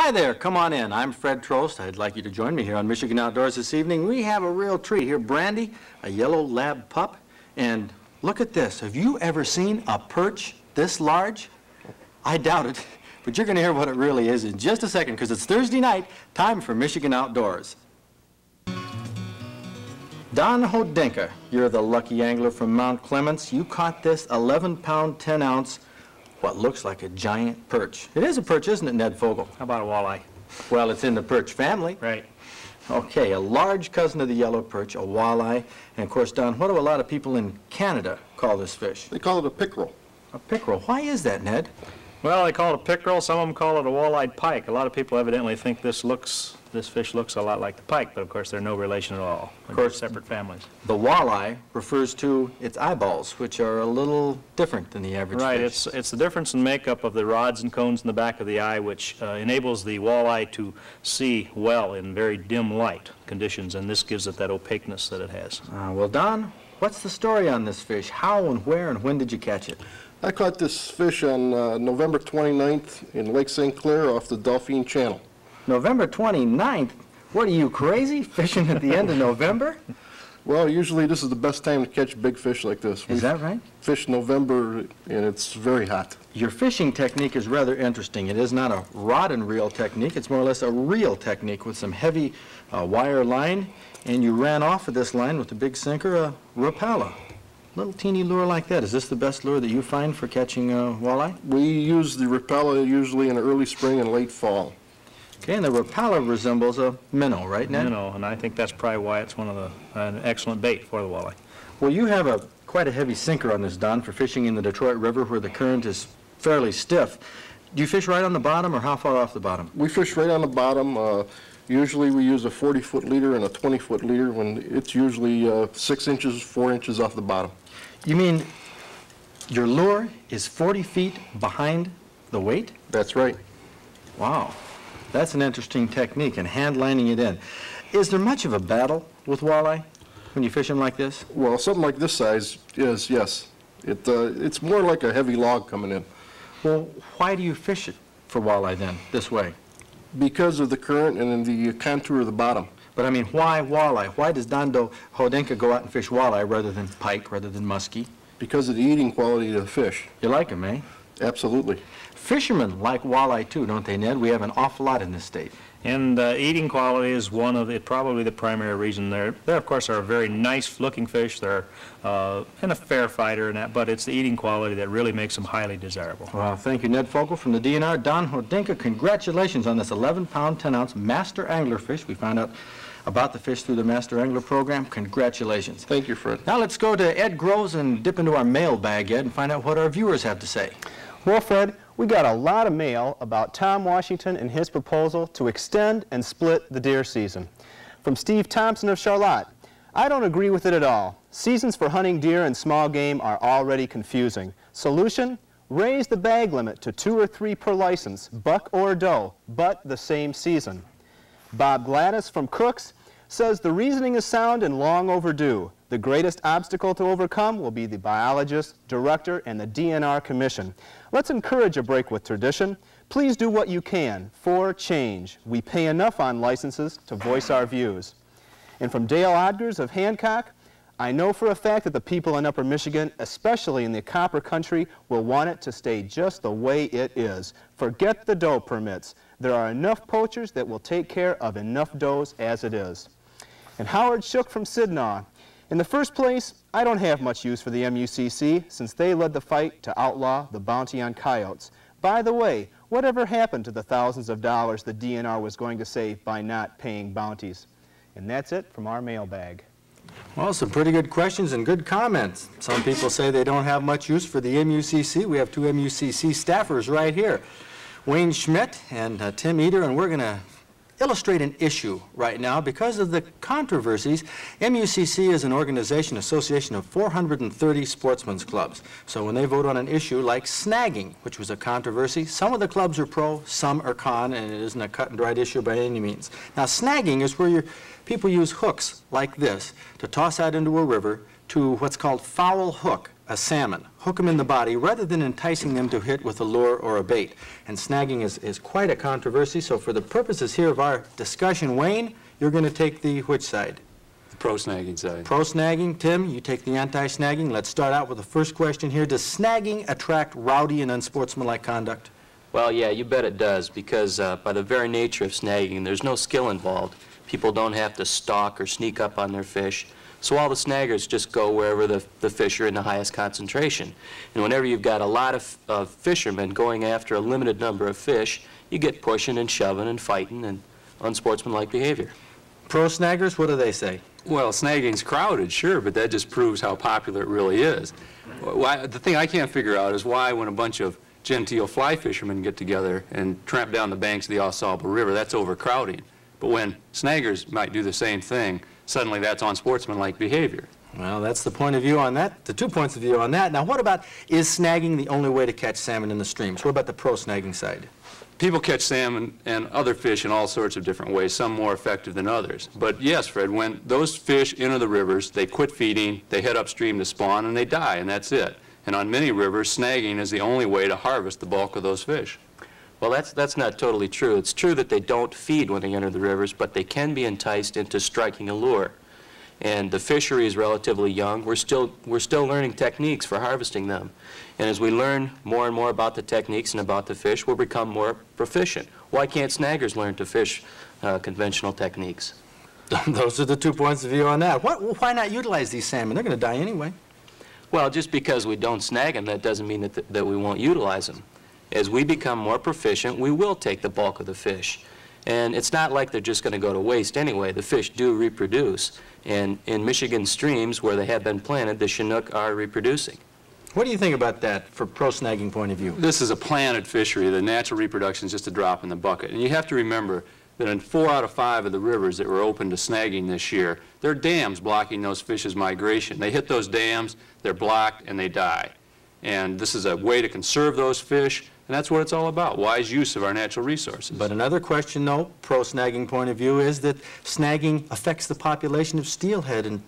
Hi there, come on in. I'm Fred Trost. I'd like you to join me here on Michigan Outdoors this evening. We have a real treat here. Brandy, a yellow lab pup, and look at this. Have you ever seen a perch this large? I doubt it, but you're going to hear what it really is in just a second because it's Thursday night, time for Michigan Outdoors. Don Hodenka, you're the lucky angler from Mount Clemens. You caught this 11-pound, 10-ounce what looks like a giant perch. It is a perch, isn't it, Ned Fogel? How about a walleye? Well, it's in the perch family. Right. Okay, a large cousin of the yellow perch, a walleye. And of course, Don, what do a lot of people in Canada call this fish? They call it a pickerel. A pickerel. Why is that, Ned? Well, they call it a pickerel. Some of them call it a walleyed pike. A lot of people evidently think this looks, this fish looks a lot like the pike, but of course they're no relation at all. Of course. separate families. The walleye refers to its eyeballs, which are a little different than the average Right. fish. It's it's the difference in makeup of the rods and cones in the back of the eye, which uh, enables the walleye to see well in very dim light conditions, and this gives it that opaqueness that it has. Uh, well, Don, what's the story on this fish? How and where and when did you catch it? I caught this fish on uh, November 29th in Lake St. Clair off the Dauphine Channel. November 29th? What are you, crazy? Fishing at the end of November? Well, usually this is the best time to catch big fish like this. Is We that right? fish November and it's very hot. Your fishing technique is rather interesting. It is not a rod and reel technique. It's more or less a reel technique with some heavy uh, wire line, and you ran off of this line with a big sinker, a Rapala. Little teeny lure like that. Is this the best lure that you find for catching uh, walleye? We use the Rapala usually in early spring and late fall. Okay, and the Rapala resembles a minnow, right, Ned? You know, and I think that's probably why it's one of the an excellent bait for the walleye. Well, you have a quite a heavy sinker on this, Don, for fishing in the Detroit River where the current is fairly stiff. Do you fish right on the bottom or how far off the bottom? We fish right on the bottom. Uh, usually we use a 40-foot leader and a 20-foot leader when it's usually uh, 6 inches, 4 inches off the bottom. You mean your lure is 40 feet behind the weight? That's right. Wow, that's an interesting technique and hand lining it in. Is there much of a battle with walleye when you fish them like this? Well, something like this size is, yes. It, uh, it's more like a heavy log coming in. Well, why do you fish it for walleye then, this way? Because of the current and the contour of the bottom. But I mean, why walleye? Why does Dondo Hodenka go out and fish walleye rather than pike, rather than muskie? Because of the eating quality of the fish. You like them, eh? Absolutely. Fishermen like walleye too, don't they, Ned? We have an awful lot in this state. And uh, eating quality is one of the, probably the primary reason. They're, they of course, are a very nice-looking fish. They're uh, and a fair fighter, and that, but it's the eating quality that really makes them highly desirable. Well, thank you, Ned Fogel from the DNR. Don Hodenka, congratulations on this 11-pound, 10-ounce master angler fish. We found out about the fish through the Master Angler program. Congratulations. Thank you, Fred. Now let's go to Ed Groves and dip into our mailbag, Ed, and find out what our viewers have to say. Well, Fred, we got a lot of mail about Tom Washington and his proposal to extend and split the deer season. From Steve Thompson of Charlotte, I don't agree with it at all. Seasons for hunting deer and small game are already confusing. Solution? Raise the bag limit to two or three per license, buck or doe, but the same season. Bob Gladys from Cooks says the reasoning is sound and long overdue. The greatest obstacle to overcome will be the biologist, director, and the DNR commission. Let's encourage a break with tradition. Please do what you can for change. We pay enough on licenses to voice our views. And from Dale Odgers of Hancock, I know for a fact that the people in Upper Michigan, especially in the copper country, will want it to stay just the way it is. Forget the doe permits. There are enough poachers that will take care of enough does as it is. And Howard Shook from Sidnaw. In the first place, I don't have much use for the MUCC since they led the fight to outlaw the bounty on coyotes. By the way, whatever happened to the thousands of dollars the DNR was going to save by not paying bounties? And that's it from our mailbag. Well, some pretty good questions and good comments. Some people say they don't have much use for the MUCC. We have two MUCC staffers right here, Wayne Schmidt and uh, Tim Eder, and we're going to illustrate an issue right now because of the controversies. MUCC is an organization, association of 430 sportsmen's clubs. So when they vote on an issue like snagging, which was a controversy, some of the clubs are pro, some are con, and it isn't a cut and dried issue by any means. Now snagging is where people use hooks like this to toss out into a river to what's called foul hook a salmon, hook them in the body, rather than enticing them to hit with a lure or a bait. And snagging is, is quite a controversy, so for the purposes here of our discussion, Wayne, you're going to take the which side? The pro snagging side. Pro snagging, Tim, you take the anti-snagging. Let's start out with the first question here. Does snagging attract rowdy and unsportsmanlike conduct? Well, yeah, you bet it does, because uh, by the very nature of snagging, there's no skill involved. People don't have to stalk or sneak up on their fish. So all the snaggers just go wherever the, the fish are in the highest concentration. And whenever you've got a lot of, of fishermen going after a limited number of fish, you get pushing and shoving and fighting and unsportsmanlike behavior. Pro snaggers, what do they say? Well, snagging's crowded, sure, but that just proves how popular it really is. Why, the thing I can't figure out is why when a bunch of genteel fly fishermen get together and tramp down the banks of the Au River, that's overcrowding. But when snaggers might do the same thing, suddenly that's unsportsmanlike behavior. Well, that's the point of view on that, the two points of view on that. Now, what about, is snagging the only way to catch salmon in the streams? What about the pro snagging side? People catch salmon and other fish in all sorts of different ways, some more effective than others. But yes, Fred, when those fish enter the rivers, they quit feeding, they head upstream to spawn, and they die, and that's it. And on many rivers, snagging is the only way to harvest the bulk of those fish. Well, that's, that's not totally true. It's true that they don't feed when they enter the rivers, but they can be enticed into striking a lure. And the fishery is relatively young. We're still, we're still learning techniques for harvesting them. And as we learn more and more about the techniques and about the fish, we'll become more proficient. Why can't snaggers learn to fish uh, conventional techniques? Those are the two points of view on that. What, why not utilize these salmon? They're going to die anyway. Well, just because we don't snag them, that doesn't mean that, th that we won't utilize them. As we become more proficient, we will take the bulk of the fish. And it's not like they're just going to go to waste anyway. The fish do reproduce. And in Michigan streams where they have been planted, the Chinook are reproducing. What do you think about that for pro snagging point of view? This is a planted fishery. The natural reproduction is just a drop in the bucket. And you have to remember that in four out of five of the rivers that were open to snagging this year, there are dams blocking those fish's migration. They hit those dams, they're blocked, and they die. And this is a way to conserve those fish, and that's what it's all about, wise use of our natural resources. But another question, though, pro snagging point of view, is that snagging affects the population of steelhead and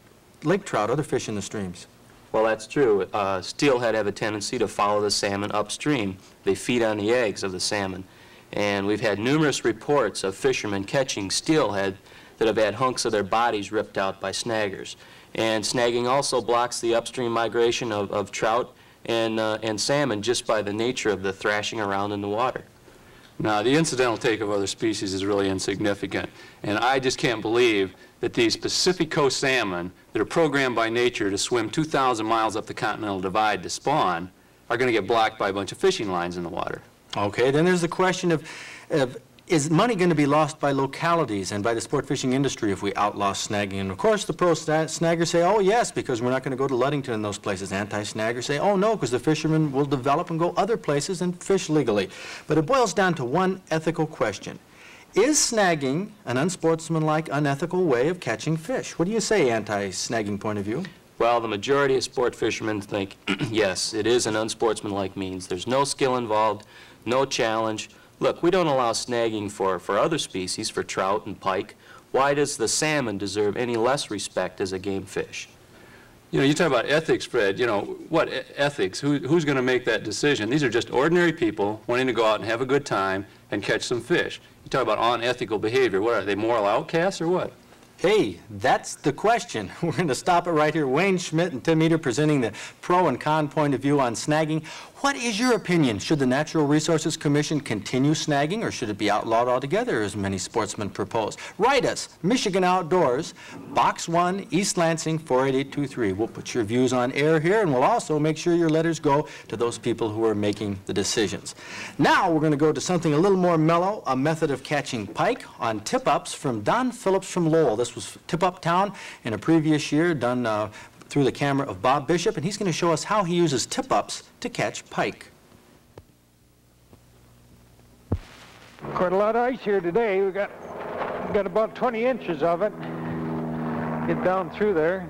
lake trout, other fish in the streams. Well, that's true. Uh, steelhead have a tendency to follow the salmon upstream. They feed on the eggs of the salmon. And we've had numerous reports of fishermen catching steelhead that have had hunks of their bodies ripped out by snaggers. And snagging also blocks the upstream migration of, of trout and, uh, and salmon just by the nature of the thrashing around in the water. Now, the incidental take of other species is really insignificant. And I just can't believe that these Pacific Coast salmon that are programmed by nature to swim 2,000 miles up the Continental Divide to spawn are going to get blocked by a bunch of fishing lines in the water. Okay, then there's the question of, of is money going to be lost by localities and by the sport fishing industry if we outlaw snagging? And of course, the pro snaggers say, oh, yes, because we're not going to go to Ludington and those places. Anti-snaggers say, oh, no, because the fishermen will develop and go other places and fish legally. But it boils down to one ethical question. Is snagging an unsportsmanlike, unethical way of catching fish? What do you say, anti-snagging point of view? Well, the majority of sport fishermen think, yes, it is an unsportsmanlike means. There's no skill involved, no challenge. Look, we don't allow snagging for, for other species, for trout and pike. Why does the salmon deserve any less respect as a game fish? You know, you talk about ethics, Fred. You know, what e ethics? Who, who's going to make that decision? These are just ordinary people wanting to go out and have a good time and catch some fish. You talk about unethical behavior. What are they, moral outcasts or what? Hey, that's the question. We're going to stop it right here. Wayne Schmidt and Tim Eder presenting the pro and con point of view on snagging. What is your opinion? Should the Natural Resources Commission continue snagging or should it be outlawed altogether, as many sportsmen propose? Write us, Michigan Outdoors, Box 1, East Lansing, 48823. We'll put your views on air here, and we'll also make sure your letters go to those people who are making the decisions. Now we're going to go to something a little more mellow, a method of catching pike on tip-ups from Don Phillips from Lowell. This was Tip-Up Town in a previous year, done uh, through the camera of Bob Bishop, and he's going to show us how he uses tip-ups to catch pike. Quite a lot of ice here today. We got got about 20 inches of it. Get down through there.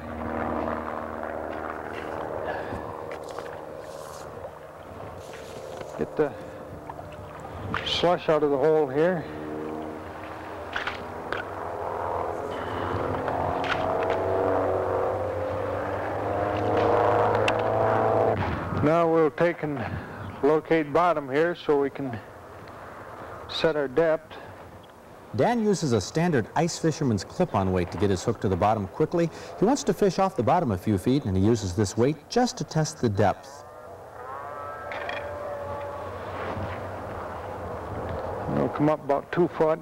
Get the slush out of the hole here. Now we'll take and locate bottom here so we can set our depth. Dan uses a standard ice fisherman's clip-on weight to get his hook to the bottom quickly. He wants to fish off the bottom a few feet, and he uses this weight just to test the depth. We'll come up about two foot.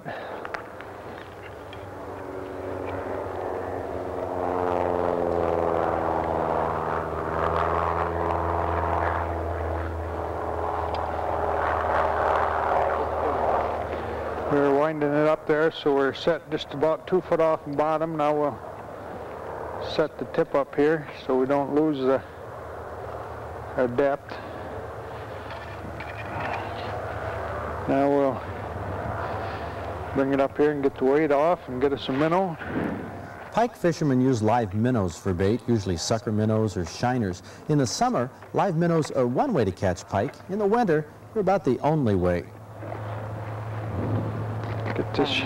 We're winding it up there, so we're set just about two foot off the bottom. Now we'll set the tip up here so we don't lose the, our depth. Now we'll bring it up here and get the weight off and get us a minnow. Pike fishermen use live minnows for bait, usually sucker minnows or shiners. In the summer, live minnows are one way to catch pike. In the winter, they're about the only way. Get this,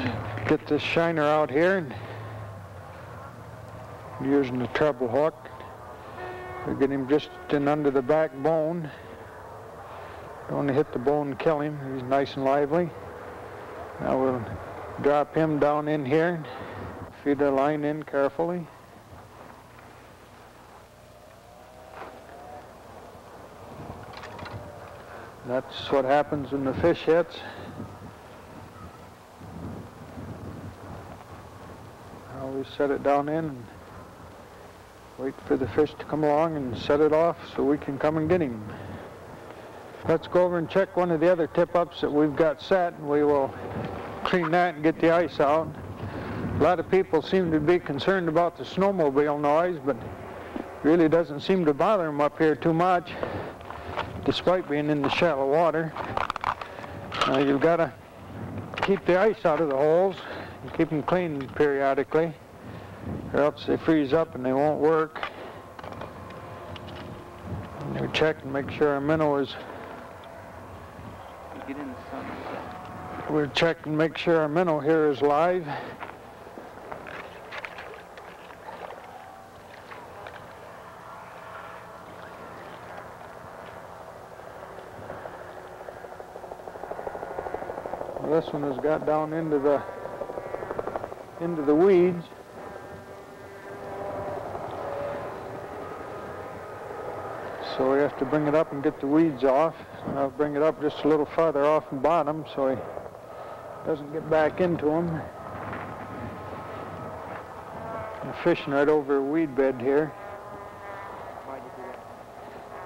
get this shiner out here and using the treble hook. We get him just in under the backbone. Don't want to hit the bone and kill him. He's nice and lively. Now we'll drop him down in here. Feed the line in carefully. That's what happens when the fish hits. Now set it down in and wait for the fish to come along and set it off so we can come and get him. Let's go over and check one of the other tip-ups that we've got set and we will clean that and get the ice out. A lot of people seem to be concerned about the snowmobile noise, but really doesn't seem to bother them up here too much, despite being in the shallow water. You've got to keep the ice out of the holes and keep them clean periodically, or else they freeze up and they won't work. And we check and make sure our minnow is We'll check and make sure our minnow here is live. This one has got down into the into the weeds. So we have to bring it up and get the weeds off. I'll bring it up just a little farther off the bottom so he doesn't get back into them. I'm fishing right over a weed bed here.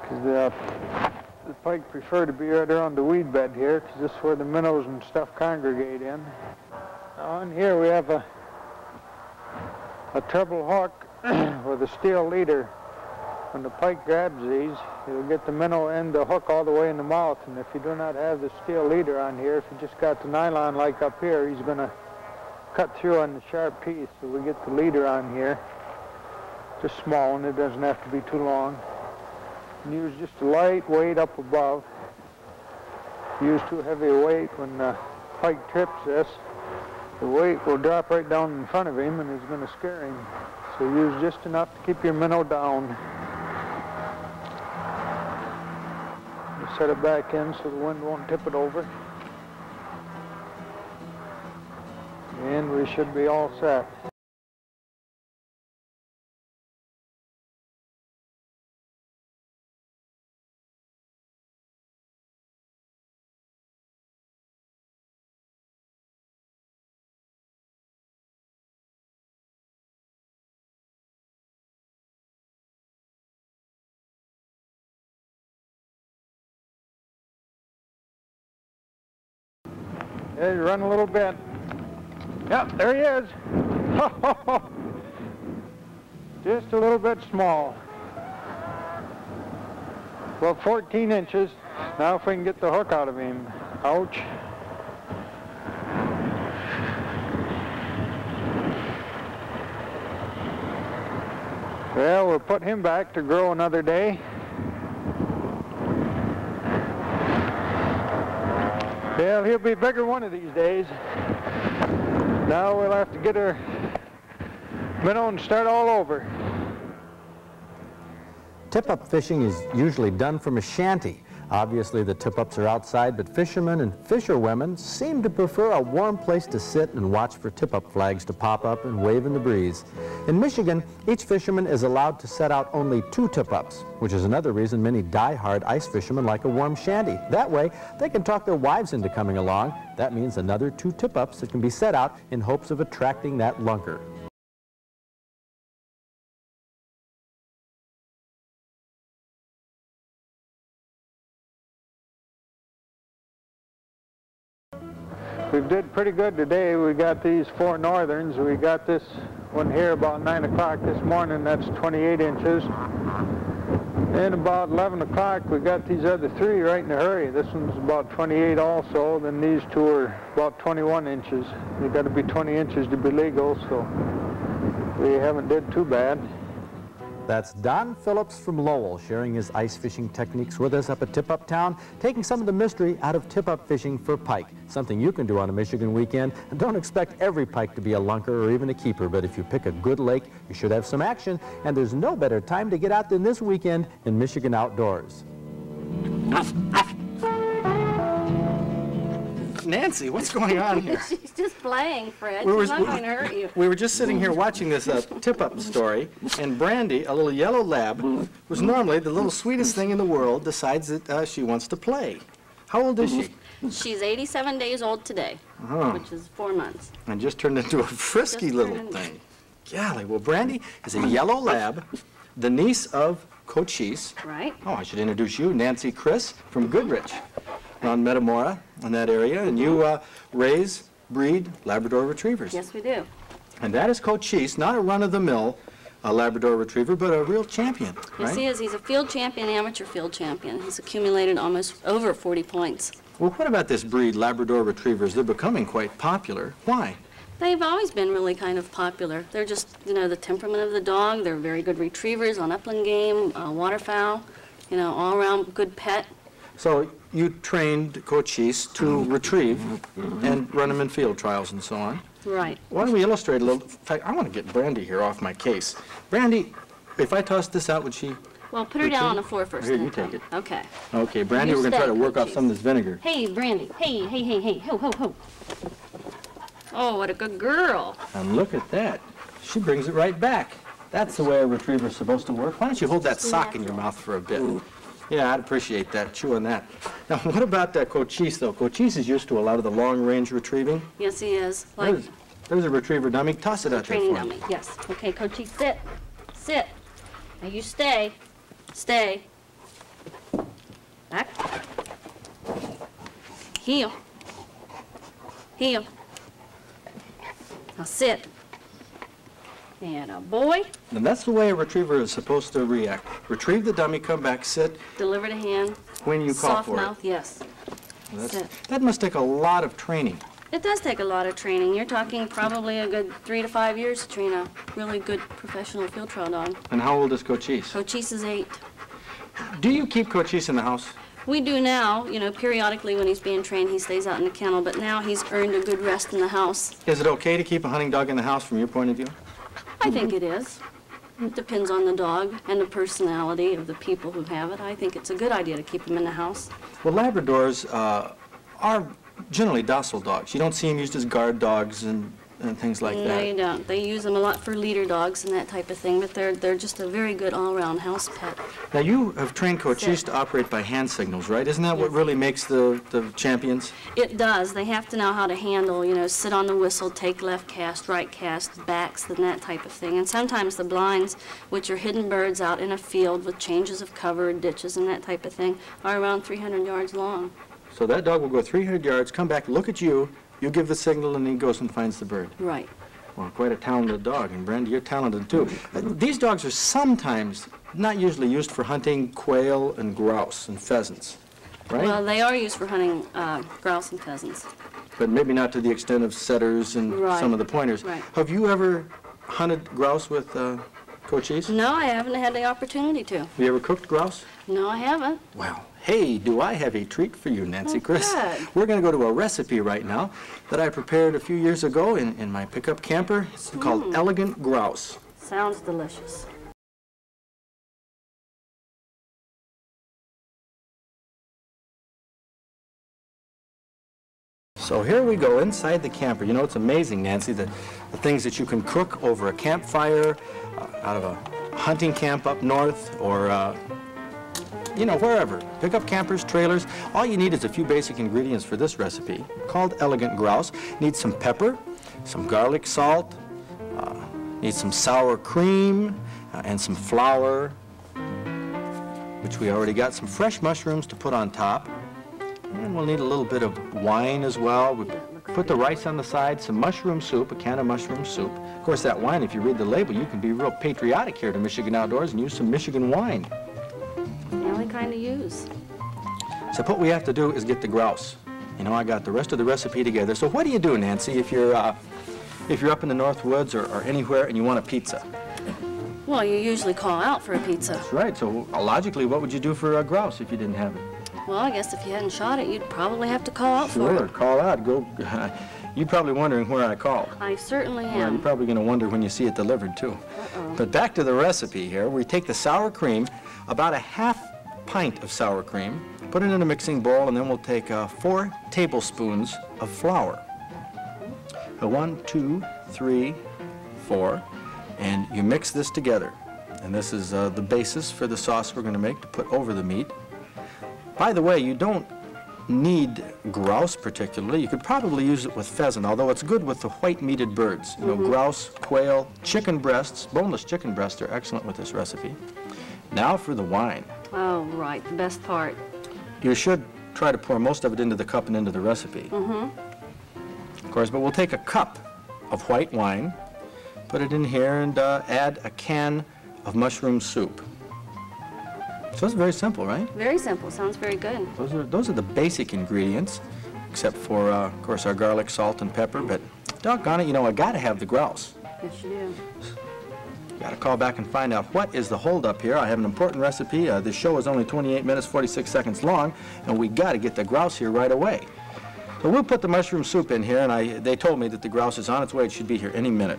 Because the, uh, the pike prefer to be right around the weed bed here because this is where the minnows and stuff congregate in. Now in here we have a, a treble hook with a steel leader when the pike grabs these, you'll get the minnow end the hook all the way in the mouth. And if you do not have the steel leader on here, if you just got the nylon like up here, he's going to cut through on the sharp piece. So we get the leader on here, just small one. It doesn't have to be too long. And use just a light weight up above. Use too heavy a weight when the pike trips this, the weight will drop right down in front of him and is going to scare him. So use just enough to keep your minnow down. Set it back in so the wind won't tip it over. And we should be all set. Run a little bit. Yep, there he is. Just a little bit small. Well, 14 inches. Now if we can get the hook out of him. Ouch. Well, we'll put him back to grow another day. Well, he'll be bigger one of these days. Now we'll have to get her minnow and start all over. Tip-up fishing is usually done from a shanty. Obviously, the tip-ups are outside, but fishermen and fisherwomen seem to prefer a warm place to sit and watch for tip-up flags to pop up and wave in the breeze. In Michigan, each fisherman is allowed to set out only two tip-ups, which is another reason many die-hard ice fishermen like a warm shanty. That way, they can talk their wives into coming along. That means another two tip-ups that can be set out in hopes of attracting that lunker. Pretty good today. We got these four northerns. We got this one here about 9 o'clock this morning. That's 28 inches. Then about 11 o'clock, we got these other three right in a hurry. This one's about 28 also. Then these two are about 21 inches. You got to be 20 inches to be legal, so we haven't did too bad. That's Don Phillips from Lowell sharing his ice fishing techniques with us up at Tip Up Town, taking some of the mystery out of tip up fishing for pike, something you can do on a Michigan weekend. And don't expect every pike to be a lunker or even a keeper, but if you pick a good lake, you should have some action. And there's no better time to get out than this weekend in Michigan outdoors. Nancy, what's going on here? She's just playing, Fred. We were- She's not going to hurt you. We were just sitting here watching this uh, tip-up story, and Brandy, a little yellow lab, who's normally the little sweetest thing in the world, decides that uh, she wants to play. How old is she? She's 87 days old today, which is four months. And just turned into a frisky Just little thing. Golly, well, Brandy is a yellow lab, the niece of Cochise. Right? Oh, I should introduce you, Nancy Chris from Goodrich, on Metamora, in that area, and you uh, raise, breed Labrador retrievers. Yes, we do. And that is Cochise, not a run-of-the-mill uh, Labrador retriever, but a real champion, Yes, he is. He's a field champion, amateur field champion. He's accumulated almost over 40 points. Well, what about this breed, Labrador retrievers? They're becoming quite popular. Why? They've always been really kind of popular. They're just, you know, the temperament of the dog. They're very good retrievers on upland game, uh, waterfowl, you know, all-around good pet. So you trained Cochise to retrieve and run them in field trials and so on. Right. Why don't we illustrate a little? In fact, I want to get Brandy here off my case. Brandy, if I tossed this out, would she? Well, put her down on the floor first. Here, you take it. Okay. Okay, Brandy, we're going to try to work off some of this vinegar. Hey, Brandy. Hey, hey, hey, hey. Ho, ho, ho. Oh, what a good girl. And look at that. She brings it right back. That's the way a retriever's supposed to work. Why don't you hold that sock in your mouth for a bit? Yeah, I'd appreciate that, chewing that. Now, what about that Cochise, though? Cochise is used to a lot of the long-range retrieving. Yes, he is. Like There's, there's a retriever dummy. Toss it out there training for me. dummy. Yes. Okay, Coachy, sit. Sit. Now you stay. Stay. Back. Heel. Heel. Now sit. And a boy, And that's the way a retriever is supposed to react. Retrieve the dummy, come back, sit deliver to hand. when you call Soft for mouth, yes. it. Sit. That must take a lot of training. It does take a lot of training. You're talking probably a good three to five years to train a really good professional field trial dog. And how old is Cochise? Cochise is eight. Do you keep Cochise in the house? We do now, you know, periodically when he's being trained, he stays out in the kennel, but now he's earned a good rest in the house. Is it okay to keep a hunting dog in the house from your point of view? I think it is. It depends on the dog and the personality of the people who have it. I think it's a good idea to keep them in the house. Well, Labradors uh, are generally docile dogs. You don't see them used as guard dogs and, and things like No, you that. don't. They use them a lot for leader dogs and that type of thing, but they're, they're just a very good all-around house pet. Now, you have trained Cochise to operate by hand signals, right? Isn't that what really makes the, the champions? It does. They have to know how to handle, you know, sit on the whistle, take left cast, right cast, backs, and that type of thing. And sometimes the blinds, which are hidden birds out in a field with changes of cover, ditches, and that type of thing, are around 300 yards long. So that dog will go 300 yards, come back, look at you, you give the signal, and he goes and finds the bird. Right. Well, quite a talented dog, and Brenda, you're talented too. Uh, These dogs are sometimes, not usually used for hunting quail and grouse and pheasants, right? Well, they are used for hunting uh, grouse and pheasants. But maybe not to the extent of setters and Right. some of the pointers. Right. Have you ever hunted grouse with uh, Cochise? No, I haven't had the opportunity to. Have you ever cooked grouse? No, I haven't. Well, hey, do I have a treat for you, Nancy oh, Chris. Good. We're going to go to a recipe right now that I prepared a few years ago in, in my pickup camper. It's mm. called Elegant Grouse. Sounds delicious. So here we go inside the camper. You know, it's amazing, Nancy, the, the things that you can cook over a campfire, out of a hunting camp up north, or, uh, you know, wherever. Pick up campers, trailers. All you need is a few basic ingredients for this recipe, called elegant grouse. Need some pepper, some garlic salt, uh, need some sour cream, uh, and some flour, which we already got, some fresh mushrooms to put on top. And we'll need a little bit of wine as well. We put the rice on the side, some mushroom soup, a can of mushroom soup. Of course, that wine, if you read the label, you can be real patriotic here to Michigan Outdoors and use some Michigan wine. The only kind to use. So what we have to do is get the grouse. You know, I got the rest of the recipe together. So what do you do, Nancy, if you're, uh, if you're up in the North Woods or, or anywhere and you want a pizza? Well, you usually call out for a pizza. That's right. So logically, what would you do for a grouse if you didn't have it? Well, I guess if you hadn't shot it, you'd probably have to call out for Sure, it. call out. Go. You're probably wondering where I called. I certainly Well, you're probably going to wonder when you see it delivered, too. But back to the recipe here. We take the sour cream, about a half pint of sour cream, put it in a mixing bowl, and then we'll take uh, four tablespoons of flour. Uh, one, two, three, four, and you mix this together. And this is uh, the basis for the sauce we're going to make to put over the meat. By the way, you don't need grouse particularly. You could probably use it with pheasant, although it's good with the white-meated birds. You know, grouse, quail, chicken breasts, boneless chicken breasts are excellent with this recipe. Now for the wine. Oh, right, the best part. You should try to pour most of it into the cup and into the recipe. Mm-hmm. Of course, but we'll take a cup of white wine, put it in here, and uh, add a can of mushroom soup. So it's very simple, right? Very simple, sounds very good. Those are, those are the basic ingredients, except for, uh, of course, our garlic, salt, and pepper, but doggone it, you know, I gotta have the grouse. Yes, you do. Gotta call back and find out what is the holdup here. I have an important recipe. Uh, this show is only 28 minutes, 46 seconds long, and we gotta get the grouse here right away. So we'll put the mushroom soup in here, and I, they told me that the grouse is on its way. It should be here any minute.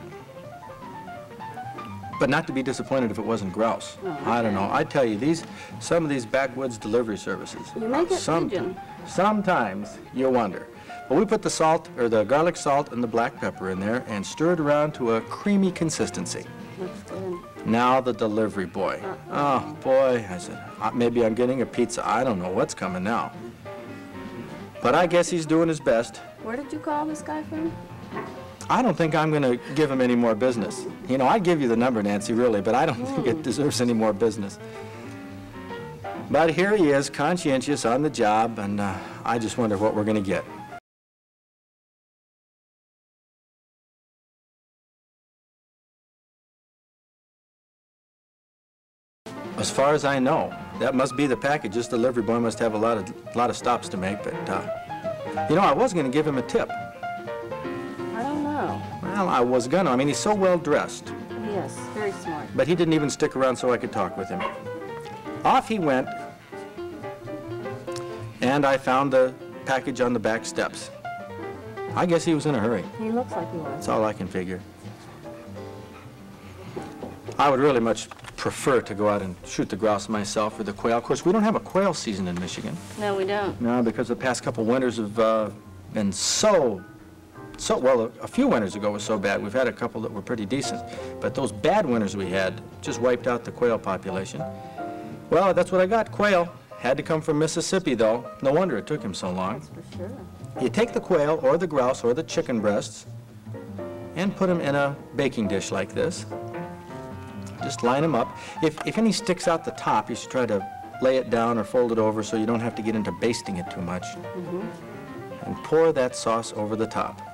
But not to be disappointed if it wasn't grouse. I don't know. I tell you, these, some of these backwoods delivery services. You make it some-. Sometimes you wonder. But we put the salt, or the garlic salt and the black pepper in there and stir it around to a creamy consistency. Looks good. Now the delivery boy. Oh, boy, I said, uh, maybe I'm getting a pizza. I don't know what's coming now. But I guess he's doing his best. Where did you call this guy from? I don't think I'm going to give him any more business. You know, I'd give you the number, Nancy, really, but I don't think it deserves any more business. But here he is, conscientious on the job, and uh, I just wonder what we're going to get. As far as I know, that must be the package. This delivery boy must have a lot of, lot of stops to make, but, uh, you know, I was going to give him a tip. I. Well, I was gonna. I mean, he's so well dressed. Yes, very smart. But he didn't even stick around so I could talk with him. Off he went, and I found the package on the back steps. I guess he was in a hurry. He looks like he was. That's all I can figure. I would really much prefer to go out and shoot the grouse myself or the quail. Of course, we don't have a quail season in Michigan. No, we don't. No, because the past couple winters have uh, been so, so, well, a, a few winters ago was so bad. We've had a couple that were pretty decent. But those bad winters we had just wiped out the quail population. Well, that's what I got, quail. Had to come from Mississippi, though. No wonder it took him so long. That's For sure. You take the quail or the grouse or the chicken breasts and put them in a baking dish like this. Just line them up. If, if any sticks out the top, you should try to lay it down or fold it over so you don't have to get into basting it too much. Mm -hmm. And pour that sauce over the top.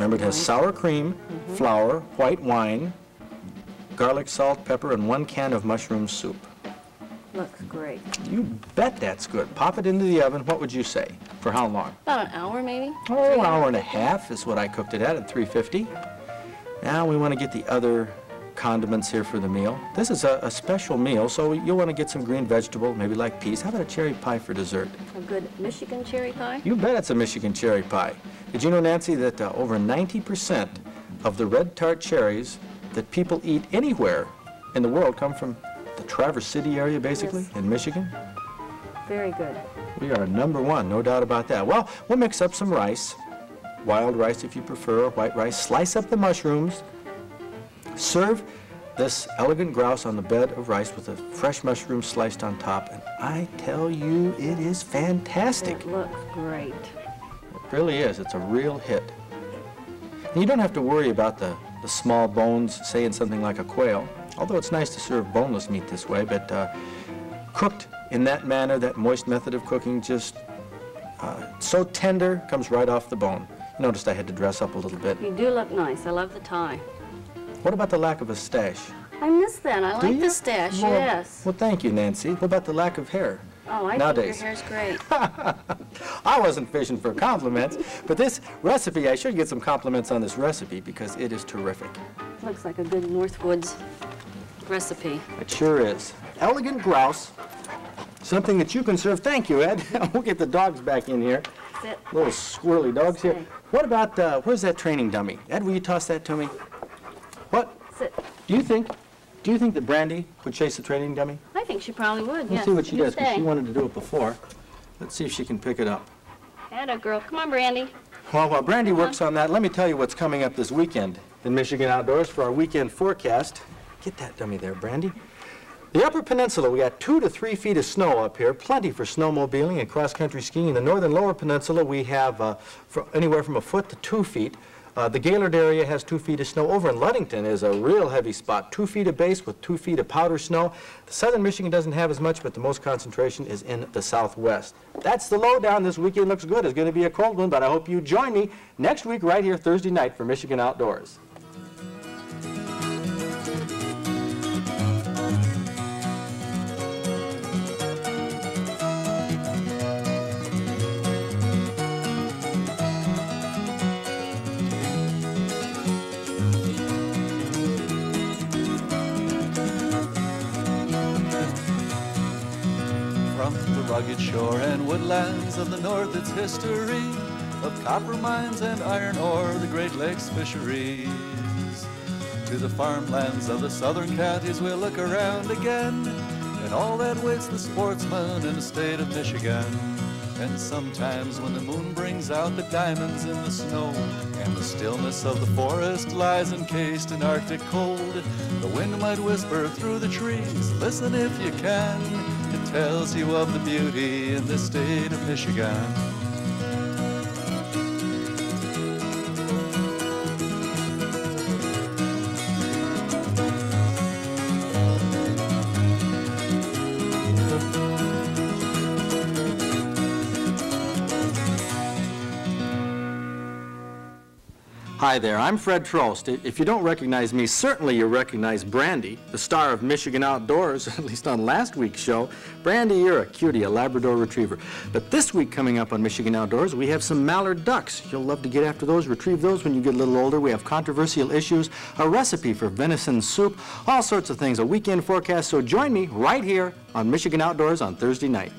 Remember, it has mm-hmm. sour cream, mm-hmm. flour, white wine, garlic, salt, pepper, and one can of mushroom soup. Looks great. You bet that's good. Pop it into the oven. What would you say? For how long? About an hour, maybe? Oh, an hour and a half is what I cooked it at, at 350. Now we want to get the other condiments here for the meal. This is a, a special meal, so you'll want to get some green vegetable, maybe like peas. How about a cherry pie for dessert? A good Michigan cherry pie? You bet it's a Michigan cherry pie. Did you know, Nancy, that uh, over 90% of the red tart cherries that people eat anywhere in the world come from the Traverse City area, basically, Yes. in Michigan? Very good. We are number one, no doubt about that. Well, we'll mix up some rice. wild rice if you prefer, or white rice. Slice up the mushrooms. Serve this elegant grouse on the bed of rice with a fresh mushroom sliced on top. And I tell you, it is fantastic. It looks great. It really is. It's a real hit. And you don't have to worry about the, the small bones, say in something like a quail, although it's nice to serve boneless meat this way, but uh, cooked in that manner, that moist method of cooking, just uh, so tender, comes right off the bone. You noticed I had to dress up a little bit. You do look nice. I love the tie. What about the lack of a stash? I miss that. I Do like you? the stash, Well- yes. Well, thank you, Nancy. What about the lack of hair? Oh, I nowadays. think your hair's great. I wasn't fishing for compliments, but this recipe, I should get some compliments on this recipe because it is terrific. Looks like a good Northwoods recipe. It sure is. Elegant grouse, something that you can serve. Thank you, Ed. we'll get the dogs back in here. Sit. Little squirrely dogs here. What about, uh, where's that training dummy? Ed, will you toss that to me? What, Sit. do you think, do you think that Brandy would chase the training dummy? I think she probably would. Let's see what she You does, because she wanted to do it before. Let's see if she can pick it up. Atta girl. Come on, Brandy. Well, while Brandy works on that, let me tell you what's coming up this weekend in Michigan Outdoors for our weekend forecast. Get that dummy there, Brandy. The Upper Peninsula, we got two to three feet of snow up here, plenty for snowmobiling and cross-country skiing. In the northern lower peninsula, we have uh, anywhere from a foot to two feet. Uh, the Gaylord area has two feet of snow. Over in Ludington is a real heavy spot, two feet of base with two feet of powder snow. The southern Michigan doesn't have as much, but the most concentration is in the southwest. That's the lowdown. This weekend looks good. It's going to be a cold one, but I hope you join me next week right here Thursday night for Michigan Outdoors. Rugged shore and woodlands of the north, its history of copper mines and iron ore, the Great Lakes fisheries. To the farmlands of the southern counties, we'll look around again, and all that waits the sportsman in the state of Michigan. And sometimes when the moon brings out the diamonds in the snow, and the stillness of the forest lies encased in Arctic cold, the wind might whisper through the trees, listen if you can, tells you of the beauty in the state of Michigan. Hi there, I'm Fred Trost. If you don't recognize me, certainly you recognize Brandy, the star of Michigan Outdoors, at least on last week's show. Brandy, you're a cutie, a Labrador Retriever. But this week coming up on Michigan Outdoors, we have some mallard ducks. You'll love to get after those, retrieve those when you get a little older. We have controversial issues, a recipe for venison soup, all sorts of things, a weekend forecast. So join me right here on Michigan Outdoors on Thursday night.